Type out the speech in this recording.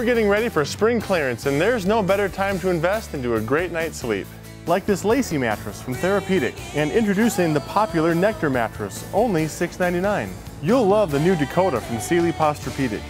We're getting ready for spring clearance and there's no better time to invest into a great night's sleep. Like this Lacy mattress from Therapedic and introducing the popular Nectar mattress, only $6.99. You'll love the new Dakota from Sealy Posturepedic.